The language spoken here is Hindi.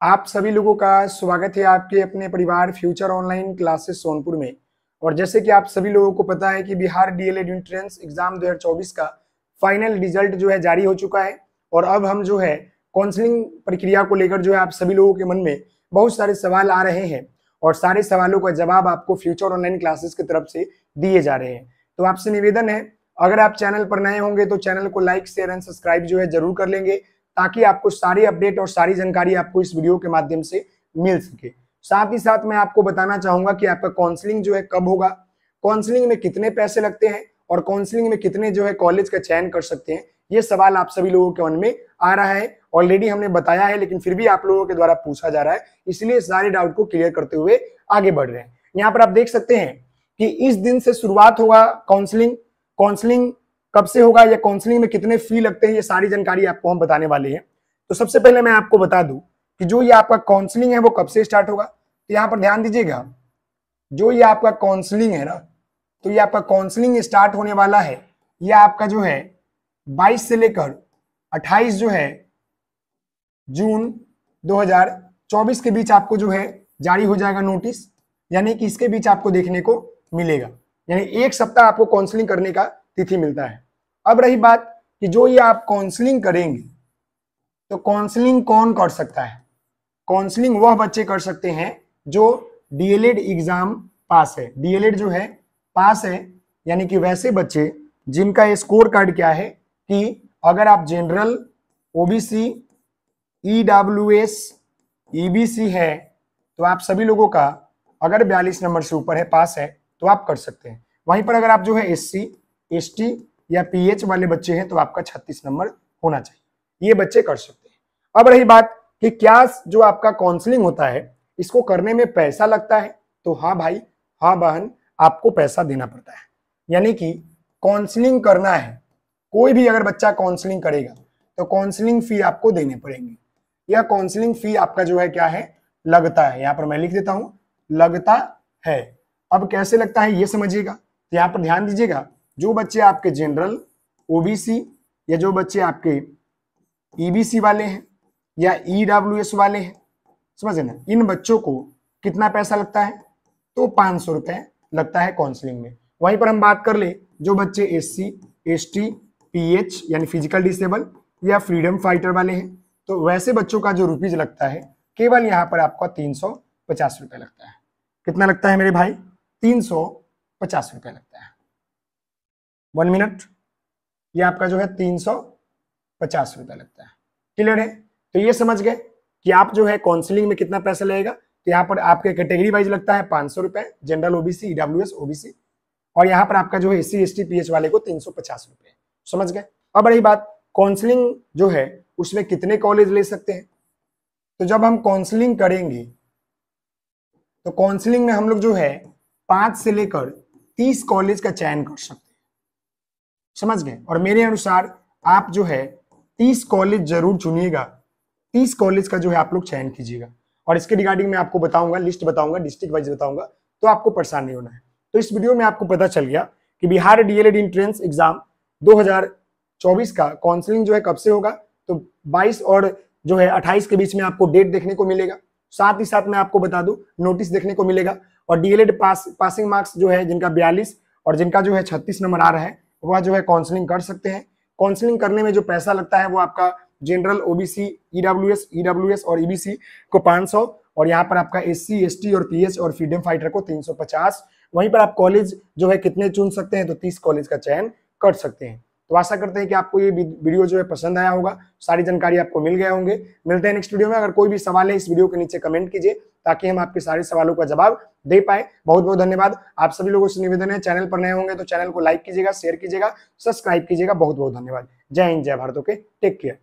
आप सभी लोगों का स्वागत है आपके अपने परिवार फ्यूचर ऑनलाइन क्लासेस सोनपुर में। और जैसे कि आप सभी लोगों को पता है कि बिहार डीएलएड एंट्रेंस एग्ज़ाम 2024 का फाइनल रिज़ल्ट जो है जारी हो चुका है। और अब हम जो है काउंसलिंग प्रक्रिया को लेकर जो है आप सभी लोगों के मन में बहुत सारे सवाल आ रहे हैं और सारे सवालों का जवाब आपको फ्यूचर ऑनलाइन क्लासेस की तरफ़ से दिए जा रहे हैं। तो आपसे निवेदन है अगर आप चैनल पर नए होंगे तो चैनल को लाइक, शेयर एंड सब्सक्राइब जो है ज़रूर कर लेंगे ताकि आपको सारी अपडेट और सारी जानकारी आपको इस वीडियो के माध्यम से मिल सके। साथ ही साथ मैं आपको बताना चाहूँगा कि आपका काउंसलिंग जो है कब होगा काउंसलिंग में कितने पैसे लगते हैं और काउंसलिंग में कितने जो है कॉलेज का चयन कर सकते हैं, ये सवाल आप सभी लोगों के मन में आ रहा है। ऑलरेडी हमने बताया है, लेकिन फिर भी आप लोगों के द्वारा पूछा जा रहा है, इसलिए सारे डाउट को क्लियर करते हुए आगे बढ़ रहे हैं। यहाँ पर आप देख सकते हैं कि इस दिन से शुरुआत होगा काउंसलिंग काउंसलिंग कब से होगा, या काउंसलिंग में कितने फ़ी लगते हैं, ये सारी जानकारी आपको हम बताने वाले हैं। तो सबसे पहले मैं आपको बता दूँ कि जो ये आपका काउंसलिंग है, वो कब से स्टार्ट होगा? तो यहाँ पर ध्यान दीजिएगा, जो ये आपका काउंसलिंग है ना तो ये आपका काउंसलिंग स्टार्ट होने वाला है। ये आपका जो है 22 से लेकर 28 जो है, जून 2024 के बीच आपको जो है, जारी हो जाएगा नोटिस यानी कि इसके बीच आपको देखने को मिलेगा। यानी एक सप्ताह आपको काउंसलिंग करने का तिथि मिलता है। अब रही बात कि जो ये आप काउंसलिंग करेंगे तो काउंसलिंग कौन कर सकता है? काउंसलिंग वह बच्चे कर सकते हैं जो डीएलएड एग्ज़ाम पास है। डीएलएड जो है पास है, यानी कि वैसे बच्चे जिनका स्कोर कार्ड क्या है कि अगर आप जनरल ओबीसी ईडब्ल्यूएस ईबीसी है तो आप सभी लोगों का अगर 42 नंबर से ऊपर है पास है तो आप कर सकते हैं। वहीं पर अगर आप जो है एससी एसटी या पीएच वाले बच्चे हैं तो आपका 36 नंबर होना चाहिए। ये बच्चे कर सकते हैं। अब रही बात कि क्या जो आपका काउंसलिंग होता है, इसको करने में पैसा लगता है? तो हाँ भाई हाँ बहन, आपको पैसा देना पड़ता है। यानी कि काउंसलिंग करना है। कोई भी अगर बच्चा काउंसलिंग करेगा तो काउंसलिंग फ़ी आपको देने पड़ेंगे। यह काउंसलिंग फ़ी आपका जो है, क्या है? लगता है। यहाँ पर मैं लिख देता हूँ, लगता है। अब कैसे लगता है, ये समझिएगा। तो यहाँ पर ध्यान दीजिएगा जो बच्चे आपके जनरल ओबीसी या जो बच्चे आपके ईबीसी वाले हैं, या ईडब्ल्यूएस वाले हैं, समझे ना? इन बच्चों को कितना पैसा लगता है? तो पाँच सौ रुपए लगता है काउंसलिंग में। वहीं पर हम बात कर ले, जो बच्चे S C S T P H यानी फ़िज़िकल डिसेबल या फ्रीडम फाइटर वाले हैं तो वैसे बच्चों का जो रुपीज़ लगता है, केवल यहाँ पर आपका तीन सौ पचास रुपए लगता है। कितना लगता है मेरे भाई? तीन सौ पचास रुपए लगता है। वन मिनट ये आपका जो है तीन सौ पचास रुपया लगता है। क्लियर है? तो ये समझ गए कि आप जो है काउंसलिंग में कितना पैसा लगेगा। तो यहाँ पर आपके कैटेगरी वाइज लगता है पाँच सौ रुपए जनरल ओबीसी ईडब्ल्यूएस ओबीसी और यहाँ पर आपका जो है S C S T P H वाले को तीन सौ पचास रुपए। समझ गए? अब रही बात काउंसलिंग जो है, उसमें कितने कॉलेज ले सकते हैं? तो जब हम काउंसलिंग करेंगे तो काउंसलिंग में हम लोग जो है पाँच से लेकर तीस कॉलेज का चयन कर सकते हैं। समझ गए? और मेरे अनुसार आप जो है, तीस कॉलेज ज़रूर चुनिएगा। तीस कॉलेज का जो है, आप लोग चयन कीजिएगा। और इसके रिगार्डिंग मैं आपको बताऊँगा लिस्ट बताऊँगा डिस्ट्रिक्ट वाइज बताऊँगा तो आपको परेशान नहीं होना है। तो इस वीडियो में आपको पता चल गया कि बिहार डीएलएड इंट्रेंस एग्ज़ाम 2024 का काउंसलिंग जो है कब से होगा? तो 22 और जो है 28 के बीच में आपको डेट देखने को मिलेगा। साथ ही साथ मैं आपको बता दूँ नोटिस देखने को मिलेगा। और डीएलएड पास पासिंग मार्क्स जो है, जिनका बयालीस और जिनका जो है छत्तीस नंबर आ रहा है वह जो है काउंसलिंग कर सकते हैं। काउंसलिंग करने में जो पैसा लगता है वो आपका जनरल ओबीसी ईडब्ल्यूएस ईडब्ल्यूएस और ईबीसी को 500 और यहाँ पर आपका एस सी एससी एसटी और पी एच और फ्रीडम फाइटर को 350 वहीं पर आप कॉलेज जो है कितने चुन सकते हैं तो 30 कॉलेज का चयन कर सकते हैं। तो आशा करते हैं कि आपको ये वीडियो जो है पसंद आया होगा। सारी जानकारी आपको मिल गए होंगे। मिलते हैं नेक्स्ट वीडियो में। अगर कोई भी सवाल है, इस वीडियो के नीचे कमेंट कीजिए, ताकि हम आपके सारे सवालों का जवाब दे पाए। बहुत बहुत धन्यवाद। आप सभी लोगों से निवेदन है चैनल पर नए होंगे तो चैनल को लाइक कीजिएगा शेयर कीजिएगा सब्सक्राइब कीजिएगा। बहुत बहुत धन्यवाद। जय हिंद, जय भारत। Okay take care